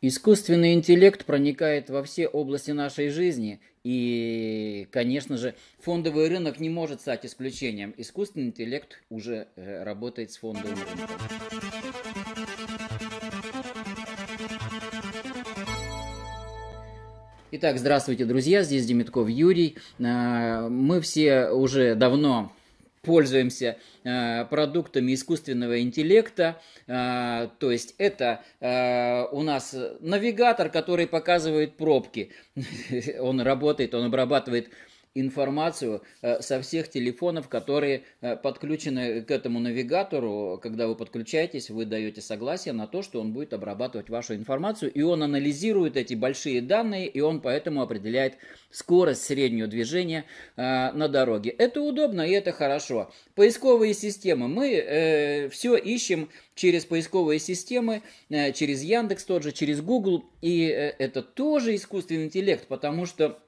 Искусственный интеллект проникает во все области нашей жизни, и, конечно же, фондовый рынок не может стать исключением. Искусственный интеллект уже э, работает с фондовым рынком. Итак, здравствуйте, друзья, здесь Демитков Юрий. Э, мы все уже давно пользуемся э, продуктами искусственного интеллекта. Э, то есть это э, у нас навигатор, который показывает пробки. Он работает, он обрабатывает информацию э, со всех телефонов, которые э, подключены к этому навигатору. Когда вы подключаетесь, вы даете согласие на то, что он будет обрабатывать вашу информацию, и он анализирует эти большие данные, и он поэтому определяет скорость среднего движения э, на дороге. Это удобно и это хорошо. Поисковые системы. Мы все ищем через поисковые системы, через Яндекс тот же, через Google, и это тоже искусственный интеллект, потому что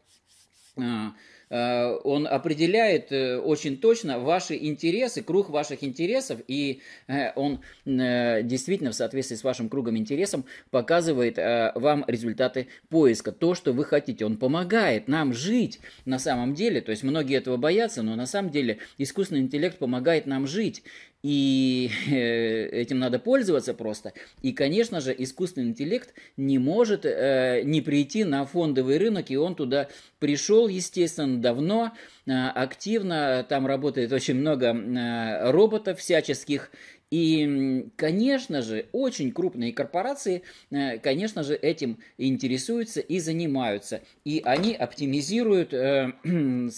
Э, он определяет э, очень точно ваши интересы, круг ваших интересов, и э, он действительно в соответствии с вашим кругом интересов показывает вам результаты поиска, то, что вы хотите. Он помогает нам жить на самом деле, то есть многие этого боятся, но на самом деле искусственный интеллект помогает нам жить. И э, этим надо пользоваться просто. И, конечно же, искусственный интеллект не может э, не прийти на фондовый рынок, и он туда пришел, естественно, давно, э, активно. Там работает очень много э, роботов всяческих. И, конечно же, очень крупные корпорации, э, конечно же, этим интересуются и занимаются. И они оптимизируют э,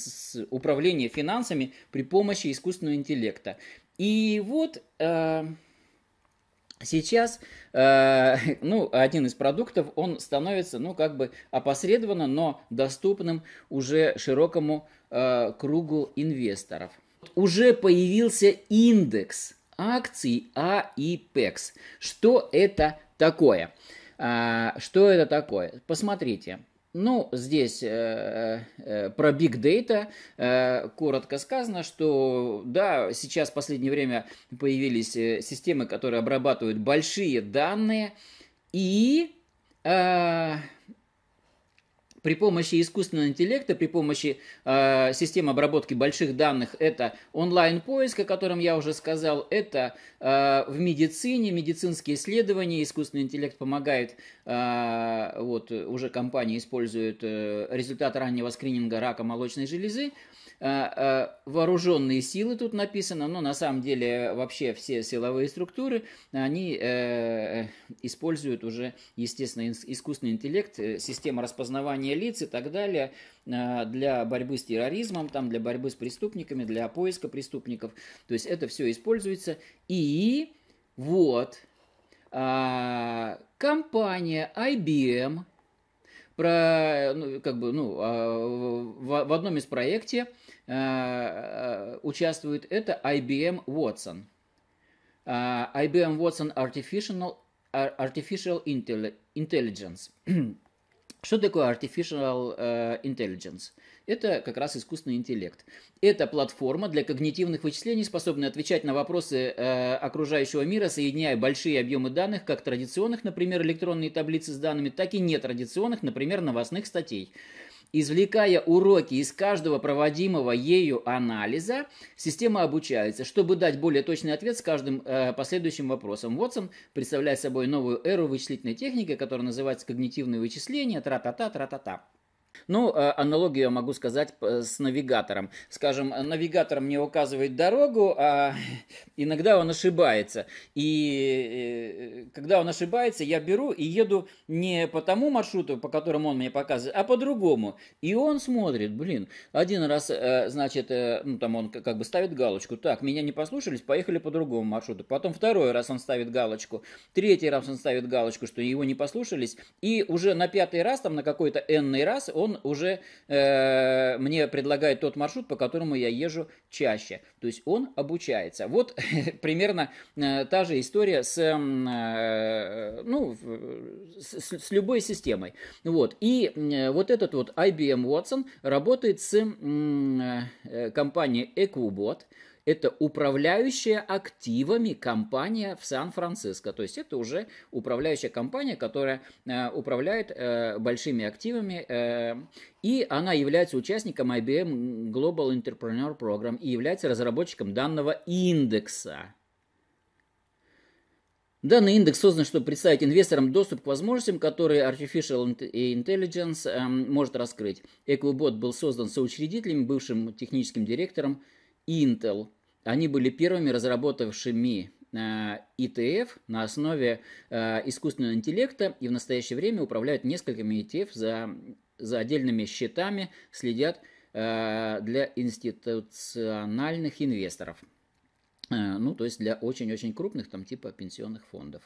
управление финансами при помощи искусственного интеллекта. И вот э, сейчас, э, ну, один из продуктов, он становится, ну, как бы опосредованно, но доступным уже широкому э, кругу инвесторов. Уже появился индекс акций AIPEX. Что это такое? А, что это такое? Посмотрите. Ну, здесь э, э, про Big Data э, коротко сказано, что да, сейчас в последнее время появились э, системы, которые обрабатывают большие данные и э, при помощи искусственного интеллекта, при помощи э, системы обработки больших данных, это онлайн-поиск, о котором я уже сказал, это э, в медицине, медицинские исследования, искусственный интеллект помогает, э, вот уже компании используют э, результат раннего скрининга рака молочной железы, э, вооруженные силы тут написано, но на самом деле вообще все силовые структуры, они э, используют уже, естественно, искусственный интеллект, система распознавания лиц и так далее для борьбы с терроризмом, там, для борьбы с преступниками, для поиска преступников. То есть это все используется. И вот компания IBM про, ну, как бы, ну, в, в одном из проектов Э, э, участвует, это IBM Watson. Э, IBM Watson Artificial, Artificial Intelligence. Что такое Artificial Intelligence? Это как раз искусственный интеллект. Это платформа для когнитивных вычислений, способная отвечать на вопросы э, окружающего мира, соединяя большие объемы данных, как традиционных, например, электронные таблицы с данными, так и нетрадиционных, например, новостных статей. Извлекая уроки из каждого проводимого ею анализа, система обучается, чтобы дать более точный ответ с каждым э, последующим вопросом. Watson представляет собой новую эру вычислительной техники, которая называется когнитивные вычисления, тра-та-та, тра-та-та. Ну, э, аналогию я могу сказать с навигатором. Скажем, навигатор мне указывает дорогу, а иногда он ошибается. И э, когда он ошибается, я беру и еду не по тому маршруту, по которому он мне показывает, а по другому. И он смотрит, блин, один раз, э, значит, ну там он как бы ставит галочку, так, меня не послушались, поехали по другому маршруту. Потом второй раз он ставит галочку, третий раз он ставит галочку, что его не послушались. И уже на пятый раз, там на какой-то энный раз, он он уже э, мне предлагает тот маршрут, по которому я езжу чаще. То есть он обучается. Вот примерно э, та же история с, э, ну, с, с любой системой. Вот. И э, вот этот вот IBM Watson работает с э, компанией EquBot. Это управляющая активами компания в Сан-Франциско. То есть это уже управляющая компания, которая э, управляет э, большими активами, э, и она является участником IBM Global Entrepreneur Program и является разработчиком данного индекса. Данный индекс создан, чтобы представить инвесторам доступ к возможностям, которые Artificial Intelligence э, может раскрыть. Equibot был создан соучредителем, бывшим техническим директором Intel. Они были первыми разработавшими э, ETF на основе э, искусственного интеллекта и в настоящее время управляют несколькими ETF за, за отдельными счетами, следят э, для институциональных инвесторов. Ну, то есть для очень-очень крупных, там, типа пенсионных фондов.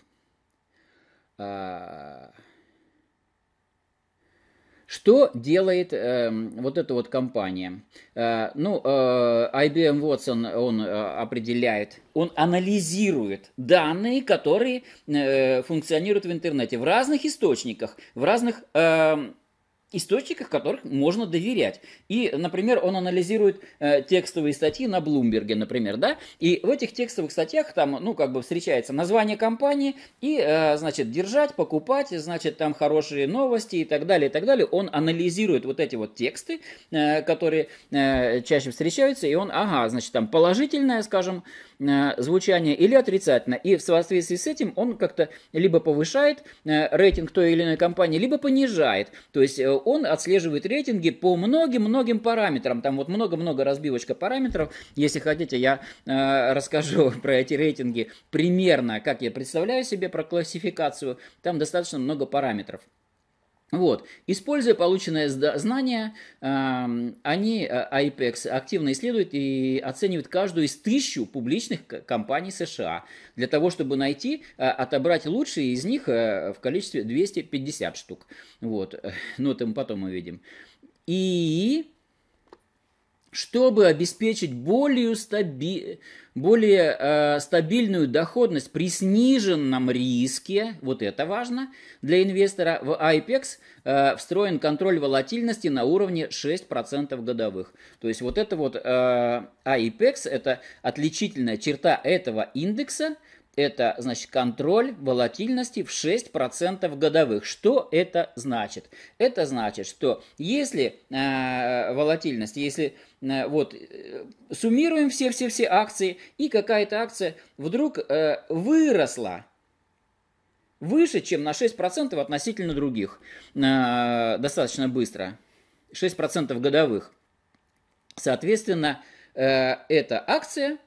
Что делает э, вот эта вот компания? Э, ну, э, IBM Watson, он э, определяет, он анализирует данные, которые э, функционируют в интернете в разных источниках, в разных... Э, источниках, которых можно доверять. И, например, он анализирует э, текстовые статьи на Блумберге, например, да, и в этих текстовых статьях там, ну, как бы встречается название компании и, э, значит, держать, покупать, значит, там хорошие новости и так далее, и так далее. Он анализирует вот эти вот тексты, э, которые э, чаще встречаются, и он, ага, значит, там положительное, скажем, звучание или отрицательно. И в соответствии с этим он как-то либо повышает э, рейтинг той или иной компании, либо понижает. То есть э, он отслеживает рейтинги по многим-многим параметрам. Там вот много-много разбивочка параметров. Если хотите, я расскажу про эти рейтинги примерно, как я представляю себе про классификацию. Там достаточно много параметров. Вот. Используя полученное знание, они, IPEX, активно исследуют и оценивают каждую из тысячу публичных компаний США для того, чтобы найти, а, отобрать лучшие из них э, в количестве 250 штук. Вот. Ну, это мы потом увидим. И чтобы обеспечить более, стаби... более э, стабильную доходность при сниженном риске, вот это важно для инвестора, в IPEX э, встроен контроль волатильности на уровне 6% годовых. То есть вот это вот э, IPEX, это отличительная черта этого индекса, это значит контроль волатильности в 6% годовых. Что это значит? Это значит, что если э, волатильность, если вот э, суммируем все-все-все акции, и какая-то акция вдруг э, выросла выше, чем на 6% относительно других, э, достаточно быстро, 6% годовых. Соответственно, э, эта акция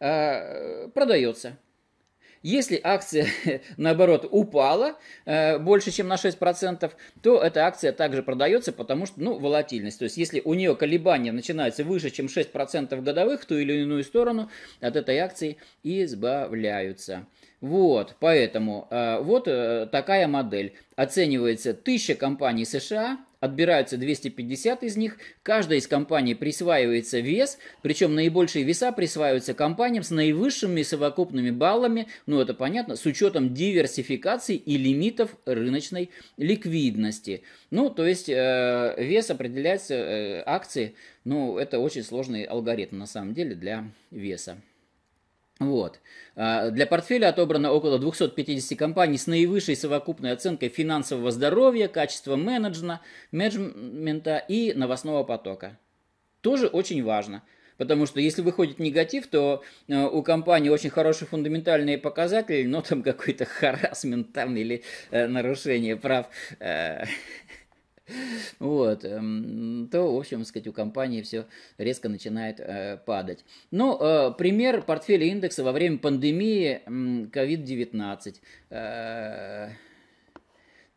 э, продается. Если акция, наоборот, упала э, больше, чем на 6%, то эта акция также продается, потому что, ну, волатильность. То есть, если у нее колебания начинаются выше, чем 6% годовых в ту или иную сторону, от этой акции избавляются. Вот, поэтому э, вот э, такая модель. Оценивается 1000 компаний США, отбираются 250 из них, каждая из компаний присваивается вес, причем наибольшие веса присваиваются компаниям с наивысшими совокупными баллами, ну это понятно, с учетом диверсификации и лимитов рыночной ликвидности. Ну, то есть э, вес определяется э, акции, ну это очень сложный алгоритм на самом деле для веса. Вот. А, для портфеля отобрано около 250 компаний с наивысшей совокупной оценкой финансового здоровья, качества менеджмента, и новостного потока. Тоже очень важно. Потому что если выходит негатив, то э, у компании очень хорошие фундаментальные показатели, но там какой-то харасмент там или э, нарушение прав э, вот, эм, то, в общем, сказать, у компании все резко начинает э, падать. Ну, э, пример портфеля индекса во время пандемии COVID-19.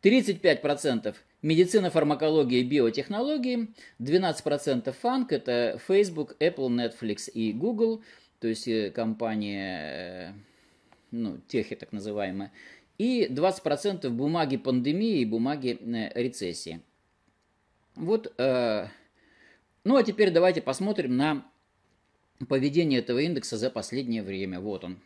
35% медицина, фармакология и биотехнологии, 12% фанк, это Facebook, Apple, Netflix и Google, то есть э, компания, ну, техи так называемая, и 20% бумаги пандемии и бумаги рецессии. Вот, э, ну а теперь давайте посмотрим на поведение этого индекса за последнее время. Вот он.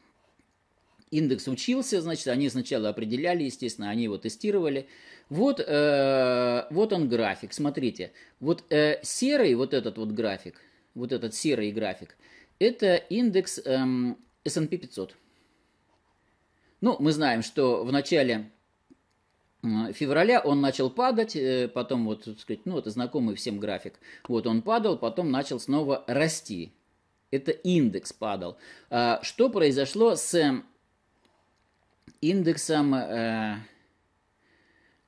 Индекс учился, значит, они сначала определяли, естественно, они его тестировали. Вот, э, вот он график, смотрите. Вот э, серый вот этот вот график, вот этот серый график, Это индекс эм, S&P 500. Ну, мы знаем, что в начале февраля он начал падать, э, потом вот, так сказать, ну, это знакомый всем график. Вот он падал, потом начал снова расти. Это индекс падал. А что произошло с индексом э,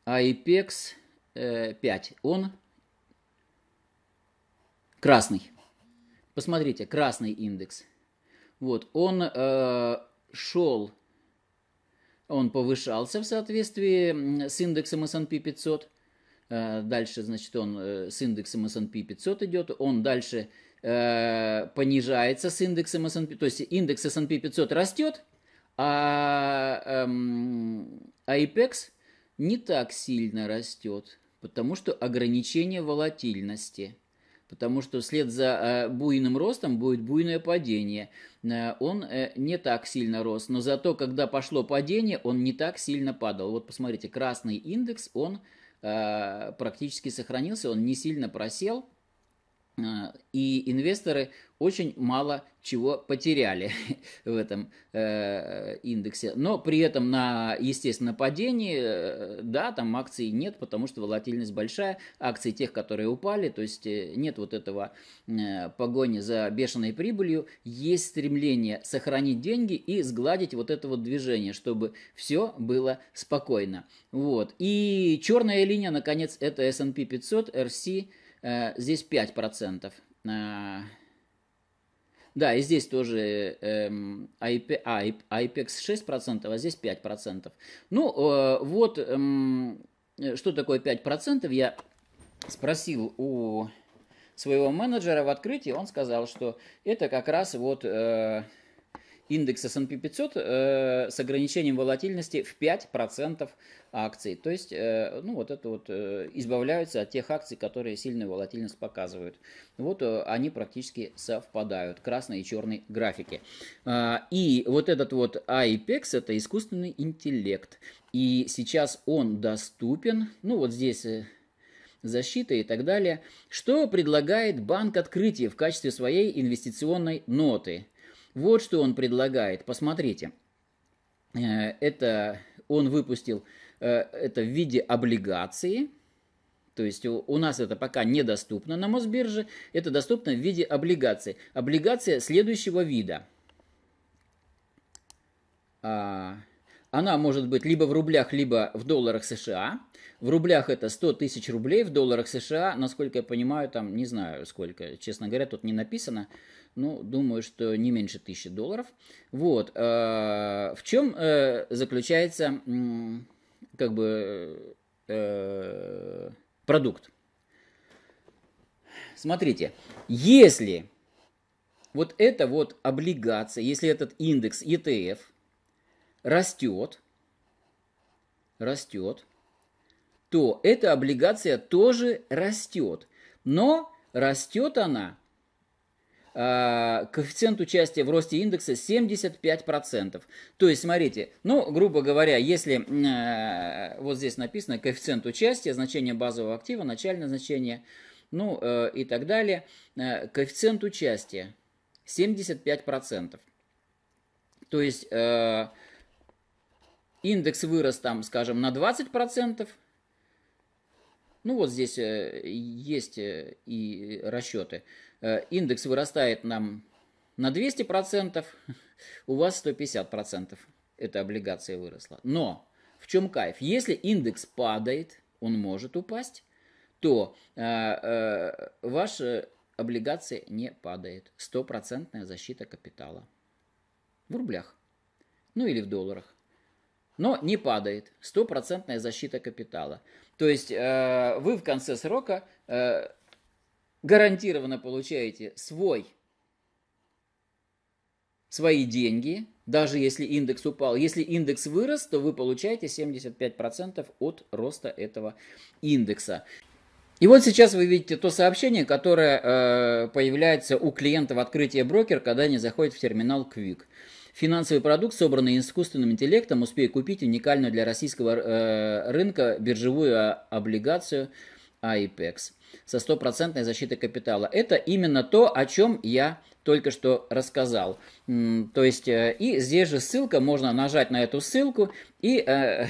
IPEX э, 5? Он красный. Посмотрите, красный индекс. Вот, он э, шел он повышался в соответствии с индексом S&P 500. Э, дальше, значит, он э, с индексом S&P 500 идет. Он дальше э, понижается с индексом S&P. То есть индекс S&P 500 растет, а эм, IPEX не так сильно растет, потому что ограничение волатильности – потому что вслед за э, буйным ростом будет буйное падение. Э, он э, не так сильно рос, но зато, когда пошло падение, он не так сильно падал. Вот посмотрите, красный индекс, он практически сохранился, он не сильно просел, и инвесторы очень мало чего потеряли в этом э, индексе. Но при этом на, естественно, падении, э, да, там акций нет, потому что волатильность большая. Акции тех, которые упали, то есть э, нет вот этого э, погони за бешеной прибылью. Есть стремление сохранить деньги и сгладить вот это вот движение, чтобы все было спокойно. Вот. И черная линия, наконец, это S&P 500, RC, здесь 5%. Э, да, и здесь тоже эм, IP, а, IPEX 6%, а здесь 5%. Ну, э, вот, эм, что такое 5%, я спросил у своего менеджера в открытии, он сказал, что это как раз вот э, индекс S&P 500 э, с ограничением волатильности в 5% акций. То есть, э, ну, вот это вот э, избавляются от тех акций, которые сильную волатильность показывают. Вот э, они практически совпадают, красные и черные графики. Э, и вот этот вот IPEX это искусственный интеллект. И сейчас он доступен, ну, вот здесь... Э, защита и так далее. Что предлагает банк открытия в качестве своей инвестиционной ноты? Вот что он предлагает. Посмотрите. Э, это он выпустил э, это в виде облигации. То есть у нас это пока недоступно на Мосбирже. Это доступно в виде облигации. Облигация следующего вида. А, она может быть либо в рублях, либо в долларах США. В рублях это 100 тысяч рублей, в долларах США, насколько я понимаю, там не знаю сколько, честно говоря, тут не написано ну, думаю, что не меньше тысячи долларов. Вот. Э, в чем э, заключается как бы э, продукт? Смотрите, если вот эта вот облигация, если этот индекс ETF растет, растет, то эта облигация тоже растет. Но растет она коэффициент участия в росте индекса 75%. То есть, смотрите, ну, грубо говоря, если э, вот здесь написано коэффициент участия, значение базового актива, начальное значение, ну э, и так далее, э, коэффициент участия 75%. То есть индекс вырос там, скажем, на 20%, ну вот здесь есть и расчеты. Э, индекс вырастает нам на 200%, у вас 150% эта облигация выросла. Но в чем кайф? Если индекс падает, он может упасть, то э, э, ваша облигация не падает. Стопроцентная защита капитала. В рублях. Ну или в долларах. Но не падает. Стопроцентная защита капитала. То есть э, вы в конце срока э, гарантированно получаете свой, свои деньги, даже если индекс упал. Если индекс вырос, то вы получаете 75% от роста этого индекса. И вот сейчас вы видите то сообщение, которое э, появляется у клиента в открытии брокер, когда они заходят в терминал Quick. Финансовый продукт, собранный искусственным интеллектом, успеет купить уникальную для российского э, рынка биржевую облигацию – IPEX со стопроцентной защитой капитала. Это именно то, о чем я только что рассказал. То есть, э, и здесь же ссылка, можно нажать на эту ссылку и э,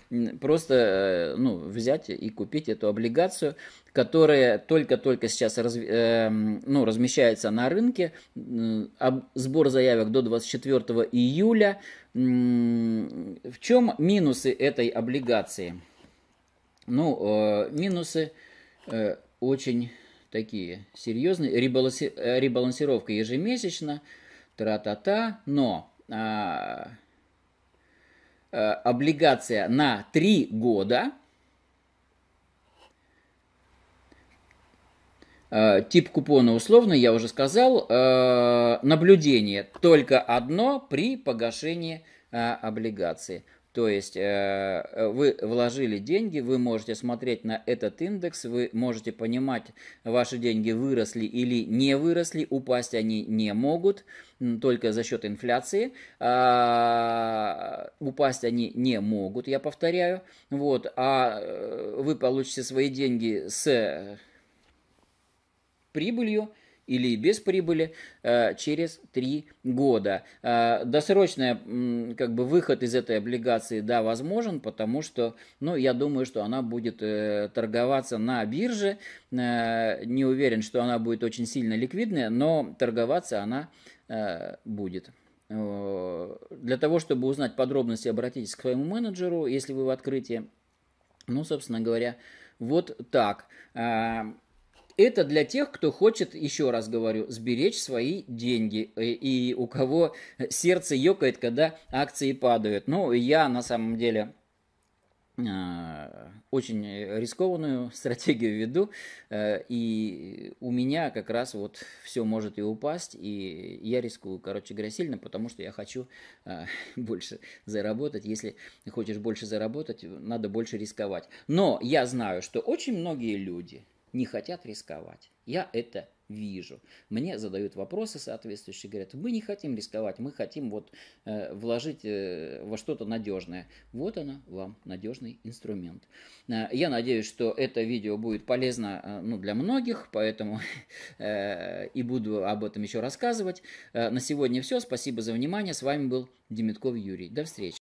просто э, ну, взять и купить эту облигацию, которая только-только сейчас раз, э, ну, размещается на рынке. Сбор заявок до 24 июля. В чем минусы этой облигации? Ну, э, минусы э, очень такие серьезные. Ребаланси, э, ребалансировка ежемесячно, тра-та-та, но а, а, облигация на 3 года, Тип купона условно, я уже сказал. Наблюдение только одно при погашении облигации. То есть э, вы вложили деньги, вы можете смотреть на этот индекс, вы можете понимать, ваши деньги выросли или не выросли, упасть они не могут, только за счет инфляции. А, упасть они не могут, я повторяю. Вот, а э, вы получите свои деньги с прибылью, или без прибыли э, через 3 года. Э, досрочный как бы, выход из этой облигации, да, возможен, потому что, ну, я думаю, что она будет э, торговаться на бирже. Не уверен, что она будет очень сильно ликвидная, но торговаться она будет. Для того, чтобы узнать подробности, обратитесь к своему менеджеру, если вы в открытии. Ну, собственно говоря, вот так. Это для тех, кто хочет, еще раз говорю, сберечь свои деньги э, и у кого сердце ёкает, когда акции падают. Ну, я на самом деле э, очень рискованную стратегию веду, э, и у меня как раз вот все может и упасть, и я рискую, короче говоря, сильно, потому что я хочу больше заработать. Если хочешь больше заработать, надо больше рисковать. Но я знаю, что очень многие люди, не хотят рисковать. Я это вижу. Мне задают вопросы соответствующие, говорят, мы не хотим рисковать, мы хотим вот э, вложить э, во что-то надежное. Вот она вам надежный инструмент. Э, я надеюсь, что это видео будет полезно э, ну, для многих, поэтому э, и буду об этом еще рассказывать. Э, на сегодня все. Спасибо за внимание. С вами был Демитков Юрий. До встречи.